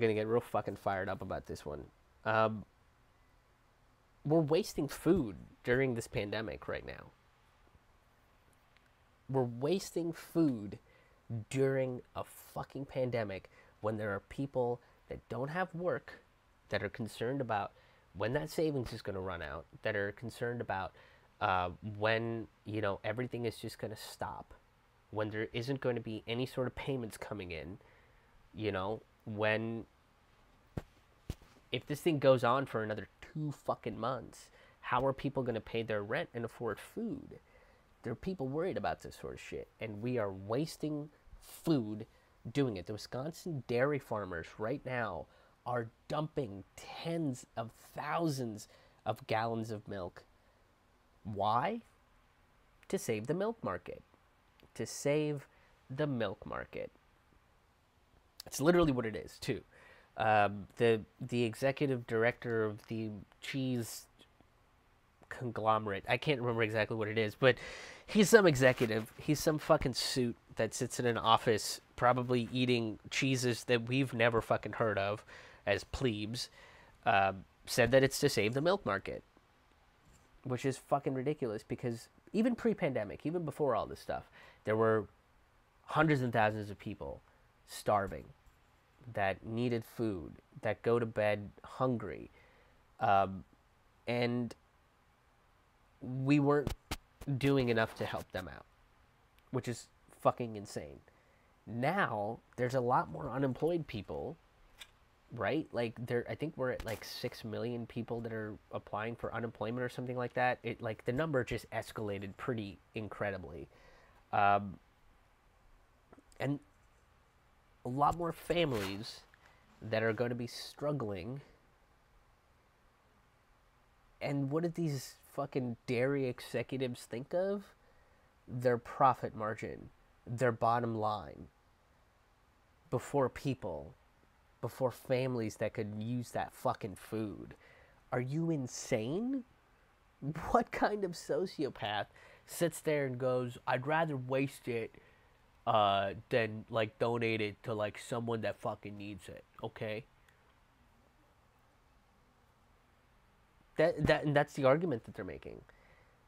probably gonna get real fucking fired up about this one. Um, we're wasting food during this pandemic right now. We're wasting food during a fucking pandemic when there are people that don't have work, that are concerned about when that savings is going to run out, that are concerned about uh, when you know everything is just going to stop, when there isn't going to be any sort of payments coming in, you know, when if this thing goes on for another two fucking months, how are people going to pay their rent and afford food? There are people worried about this sort of shit, and we are wasting food doing it. The Wisconsin dairy farmers right now are dumping tens of thousands of gallons of milk. Why? To save the milk market. To save the milk market. It's literally what it is, too. Um, the the executive director of the cheese conglomerate. I can't remember exactly what it is, but he's some executive. He's some fucking suit that sits in an office, probably eating cheeses that we've never fucking heard of as plebes. Uh, said that it's to save the milk market, which is fucking ridiculous because even pre-pandemic, even before all this stuff, there were hundreds and thousands of people starving that needed food, that go to bed hungry. Um, and we weren't doing enough to help them out, which is fucking insane. Now, there's a lot more unemployed people, right? Like there I think we're at like 6 million people that are applying for unemployment or something like that. It like the number just escalated pretty incredibly. Um, and a lot more families that are going to be struggling. And what did these fucking dairy executives think of? Their profit margin, their bottom line, before people, before families that could use that fucking food. Are you insane? What kind of sociopath sits there and goes, I'd rather waste it uh, like donate it to like someone that fucking needs it. Okay. That that and that's the argument that they're making,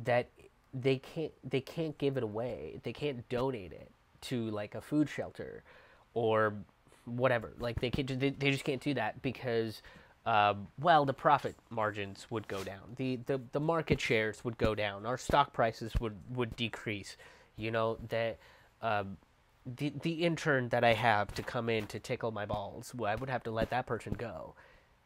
that they can't they can't give it away. They can't donate it to like a food shelter, or whatever. Like they can't they, they just can't do that because. Um, well, the profit margins would go down. The, the the market shares would go down. Our stock prices would, would decrease. You know that um, the the intern that I have to come in to tickle my balls, well, I would have to let that person go.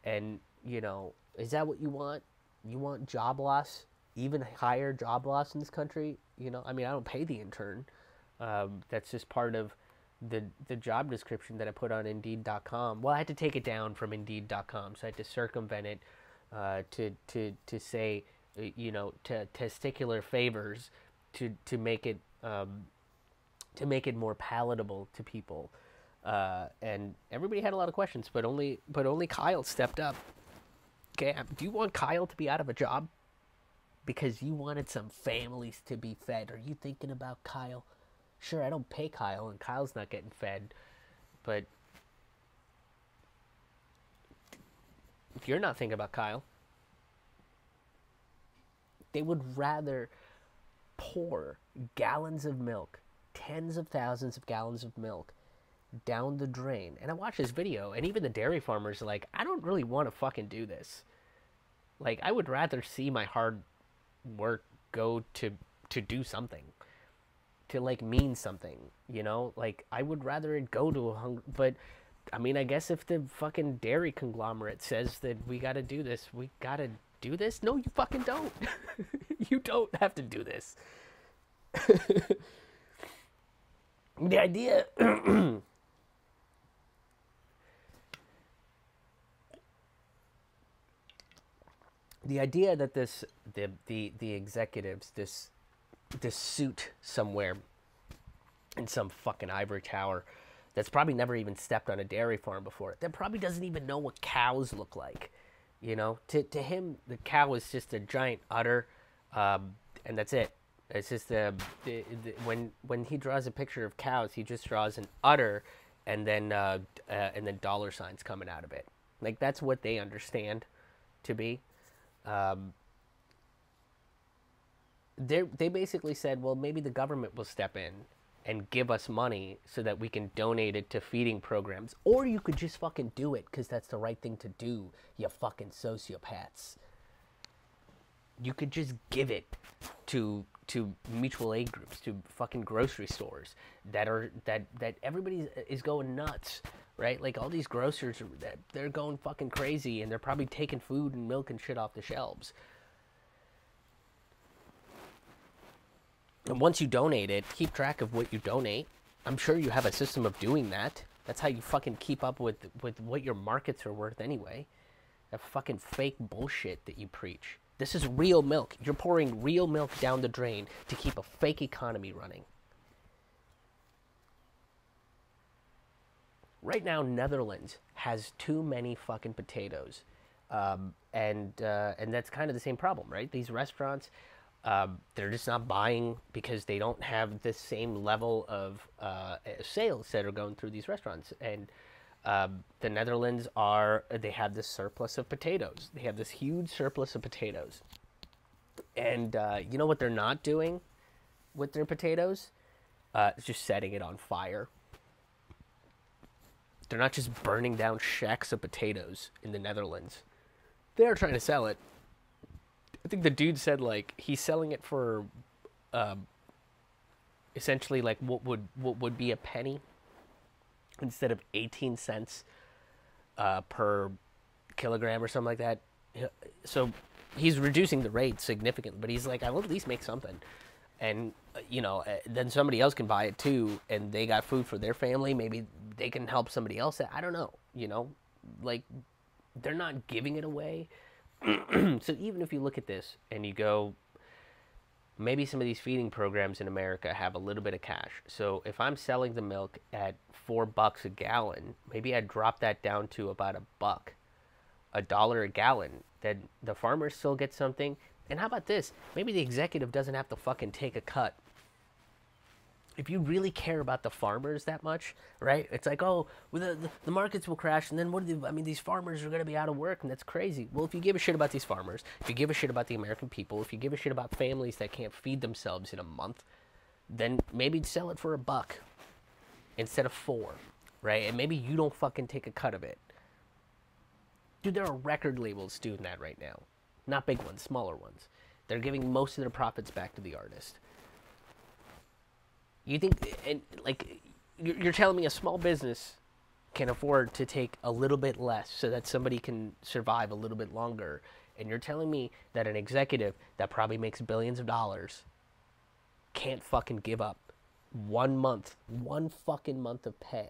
And you know, is that what you want? You want job loss, even higher job loss in this country? You know, I mean, I don't pay the intern. Um, that's just part of the the job description that I put on Indeed.com. Well, I had to take it down from Indeed.com, so I had to circumvent it uh, to to to say, uh, you know, to testicular favors to to make it. Um, to make it more palatable to people. Uh, and everybody had a lot of questions, but only but only Kyle stepped up. Okay, do you want Kyle to be out of a job because you wanted some families to be fed? Are you thinking about Kyle? Sure, I don't pay Kyle, and Kyle's not getting fed, but if you're not thinking about Kyle, they would rather pour gallons of milk tens of thousands of gallons of milk down the drain. And I watched this video, and even the dairy farmers are like, I don't really want to fucking do this. Like, I would rather see my hard work go to to do something, to like mean something. You know, like I would rather it go to a hung. But I mean, I guess if the fucking dairy conglomerate says that we got to do this, we got to do this. No, you fucking don't. you don't have to do this. the idea the idea that this the the the executives this this suit somewhere in some fucking ivory tower that's probably never even stepped on a dairy farm before that probably doesn't even know what cows look like you know? To to him the cow is just a giant udder um, and that's it it's just the, the, the, when when he draws a picture of cows, he just draws an udder and then uh, uh, and then dollar signs coming out of it. Like that's what they understand to be. Um, they they basically said, well, maybe the government will step in and give us money so that we can donate it to feeding programs, or you could just fucking do it because that's the right thing to do. You fucking sociopaths. You could just give it to to mutual aid groups, to fucking grocery stores that are that that everybody is going nuts, right? Like all these grocers that they're going fucking crazy and they're probably taking food and milk and shit off the shelves. And once you donate it, keep track of what you donate. I'm sure you have a system of doing that. That's how you fucking keep up with with what your markets are worth anyway. That fucking fake bullshit that you preach. This is real milk. You're pouring real milk down the drain to keep a fake economy running. Right now, Netherlands has too many fucking potatoes, um, and uh, and that's kind of the same problem, right? These restaurants, um, they're just not buying because they don't have the same level of uh, sales that are going through these restaurants, and um, the Netherlands are they have this surplus of potatoes. They have this huge surplus of potatoes, and uh, you know what they're not doing with their potatoes? Uh, just setting it on fire. They're not just burning down shacks of potatoes in the Netherlands. They're trying to sell it. I think the dude said like he's selling it for, um, essentially like what would what would be a penny instead of 18 cents uh, per kilogram or something like that. So he's reducing the rate significantly, but he's like, I'll at least make something. And, uh, you know, uh, then somebody else can buy it too, and they got food for their family. Maybe they can help somebody else. I don't know, you know, like they're not giving it away. so even if you look at this and you go, maybe some of these feeding programs in America have a little bit of cash. So if I'm selling the milk at four bucks a gallon, maybe I drop that down to about a buck, a dollar a gallon. Then the farmers still get something. And how about this? Maybe the executive doesn't have to fucking take a cut if you really care about the farmers that much, right? It's like, oh, well, the, the, markets will crash, and then what do I mean, these farmers are going to be out of work, and that's crazy. Well, if you give a shit about these farmers, if you give a shit about the American people, if you give a shit about families that can't feed themselves in a month, then maybe sell it for a buck instead of four, right? And maybe you don't fucking take a cut of it. Dude, there are record labels doing that right now. Not big ones, smaller ones. They're giving most of their profits back to the artist. You think, and like, you're telling me a small business can afford to take a little bit less so that somebody can survive a little bit longer. And you're telling me that an executive that probably makes billions of dollars can't fucking give up one month, one fucking month of pay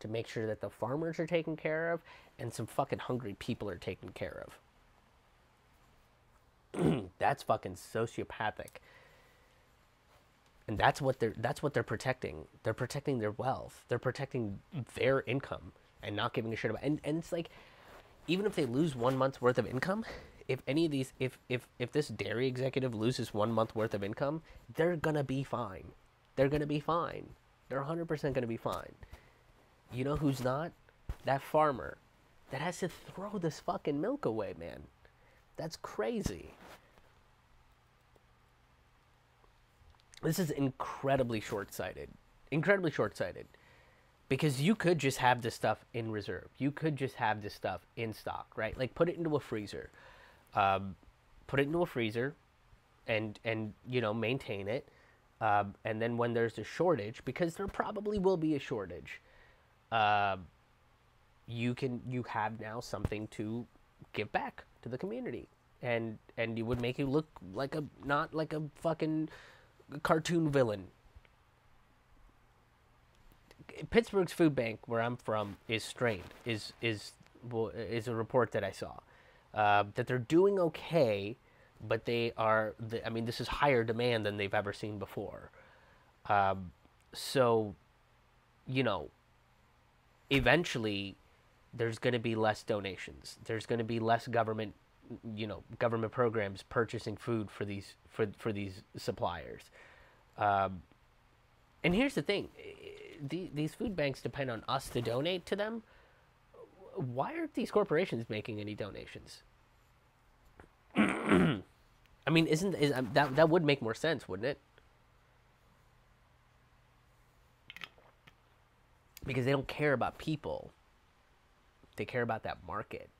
to make sure that the farmers are taken care of and some fucking hungry people are taken care of. That's fucking sociopathic and that's what they're that's what they're protecting. They're protecting their wealth. They're protecting their income and not giving a shit about. And and it's like, even if they lose one month's worth of income, if any of these, if if if this dairy executive loses one month worth of income, they're gonna be fine. They're gonna be fine. They're 100% gonna be fine. You know who's not? That farmer that has to throw this fucking milk away, man. That's crazy. This is incredibly short-sighted. Incredibly short-sighted. Because you could just have this stuff in reserve. You could just have this stuff in stock right? Like put it into a freezer. Um, put it into a freezer and and you know maintain it. Um, and then when there's a shortage because there probably will be a shortage uh, you can you have now something to give back to the community. And and you would make you look like a not like a fucking cartoon villain. Pittsburgh's food bank, where I'm from, is strained. Is is is a report that I saw uh, that they're doing okay, but they are. The, I mean, this is higher demand than they've ever seen before. Um, so, you know, eventually, there's going to be less donations. There's going to be less government you know government programs purchasing food for these for for these suppliers. Um, and here's the thing: the, these food banks depend on us to donate to them. Why aren't these corporations making any donations? I mean, isn't is, um, that that would make more sense, wouldn't it? Because they don't care about people. They care about that market.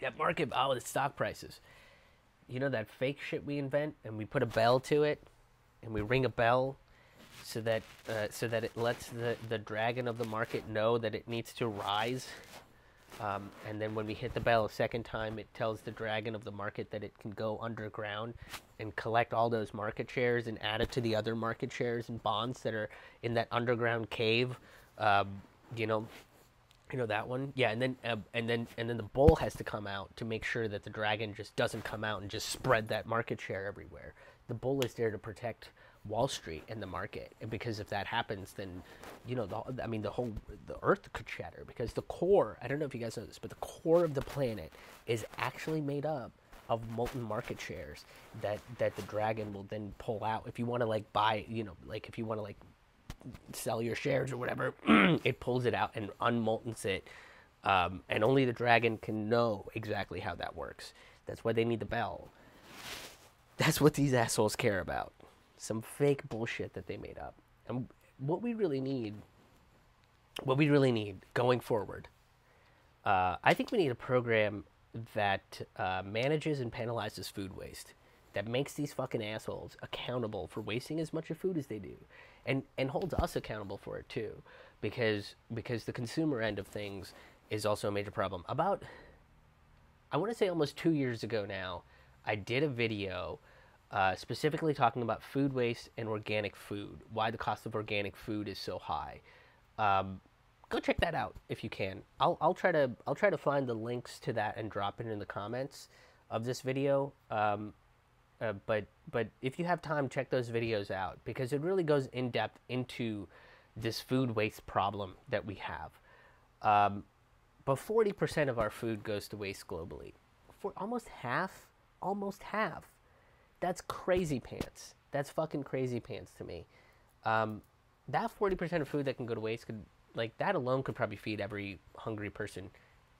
That market, oh, the stock prices. You know that fake shit we invent, and we put a bell to it, and we ring a bell, so that uh, so that it lets the the dragon of the market know that it needs to rise. Um, and then when we hit the bell a second time, it tells the dragon of the market that it can go underground and collect all those market shares and add it to the other market shares and bonds that are in that underground cave. Um, you know, you know that one, yeah. And then uh, and then and then the bull has to come out to make sure that the dragon just doesn't come out and just spread that market share everywhere. The bull is there to protect Wall Street and the market, and because if that happens, then you know, the, I mean, the whole the Earth could shatter because the core. I don't know if you guys know this, but the core of the planet is actually made up of molten market shares that that the dragon will then pull out if you want to like buy, you know, like if you want to like sell your shares or whatever, it pulls it out and unmoltens it. Um, and only the dragon can know exactly how that works. That's why they need the bell. That's what these assholes care about. Some fake bullshit that they made up. And what we really need, what we really need going forward, uh, I think we need a program that uh, manages and penalizes food waste that makes these fucking assholes accountable for wasting as much of food as they do and and holds us accountable for it too because because the consumer end of things is also a major problem. About i want to say almost two years ago now i did a video uh, specifically talking about food waste and organic food why the cost of organic food is so high. Um, go check that out if you can. I'll, I'll try to i'll try to find the links to that and drop it in the comments of this video. Um, uh, but but if you have time, check those videos out because it really goes in depth into this food waste problem that we have. Um, but 40% of our food goes to waste globally. For almost half, almost half. That's crazy pants. That's fucking crazy pants to me. Um, that 40% of food that can go to waste could like that alone could probably feed every hungry person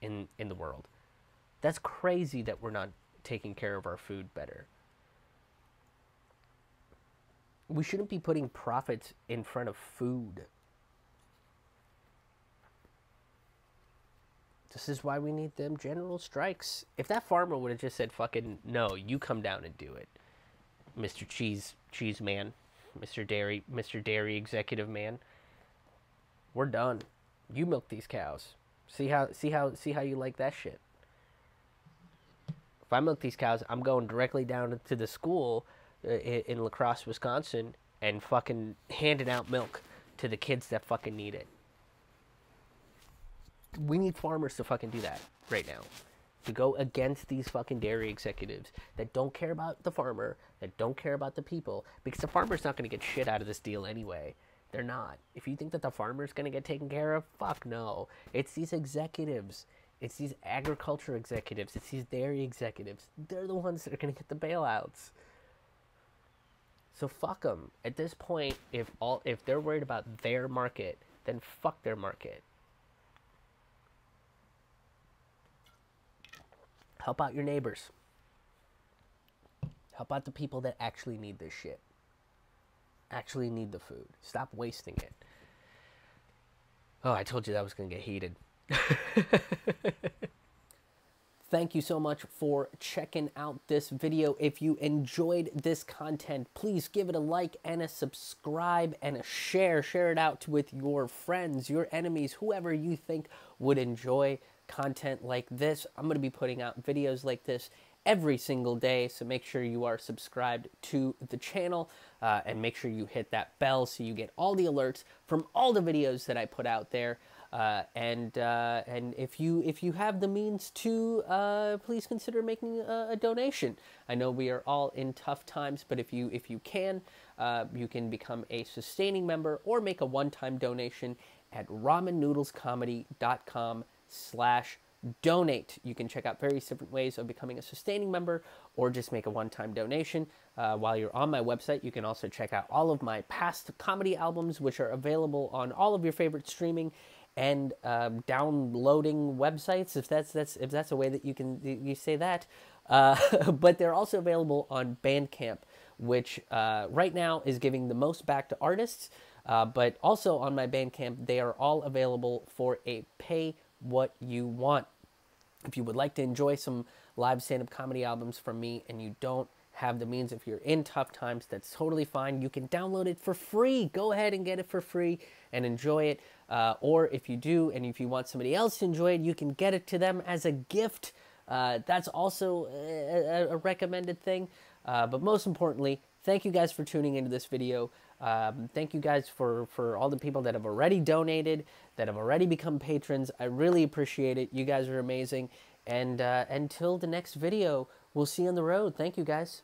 in in the world. That's crazy that we're not taking care of our food better. We shouldn't be putting profits in front of food. This is why we need them general strikes. If that farmer would have just said, fucking, no, you come down and do it, Mr. Cheese, Cheese Man, Mr. Dairy, Mr. Dairy Executive Man, we're done. You milk these cows. See how, see how, see how you like that shit. If I milk these cows, I'm going directly down to the school in La Crosse, Wisconsin, and fucking handing out milk to the kids that fucking need it. We need farmers to fucking do that right now. To go against these fucking dairy executives that don't care about the farmer, that don't care about the people, because the farmer's not going to get shit out of this deal anyway. They're not. If you think that the farmer's going to get taken care of, fuck no. It's these executives. It's these agriculture executives. It's these dairy executives. They're the ones that are going to get the bailouts. So fuck them. At this point, if all if they're worried about their market, then fuck their market. Help out your neighbors. Help out the people that actually need this shit. Actually need the food. Stop wasting it. Oh, I told you that was going to get heated. Thank you so much for checking out this video. If you enjoyed this content, please give it a like and a subscribe and a share. Share it out with your friends, your enemies, whoever you think would enjoy content like this. I'm going to be putting out videos like this every single day, so make sure you are subscribed to the channel uh, and make sure you hit that bell so you get all the alerts from all the videos that I put out there. Uh, and uh, and if you if you have the means to, uh, please consider making a, a, donation. I know we are all in tough times, but if you if you can, uh, you can become a sustaining member or make a one-time donation at ramannoodlescomedy.com slash donate. You can check out various different ways of becoming a sustaining member or just make a one time donation. Uh, while you're on my website, you can also check out all of my past comedy albums, which are available on all of your favorite streaming and um, downloading websites, if that's that's if that's a way that you can you say that. Uh, but they're also available on Bandcamp, which uh, right now is giving the most back to artists. Uh, but also on my Bandcamp, they are all available for a pay what you want. If you would like to enjoy some live stand up comedy albums from me and you don't have the means, if you're in tough times, that's totally fine. You can download it for free. Go ahead and get it for free and enjoy it. Uh, or if you do, and if you want somebody else to enjoy it, you can get it to them as a gift. Uh, that's also a, a recommended thing. Uh, but most importantly, thank you guys for tuning into this video. Um, thank you guys for, for all the people that have already donated, that have already become patrons. I really appreciate it. You guys are amazing. And uh, until the next video, we'll see you on the road. Thank you guys.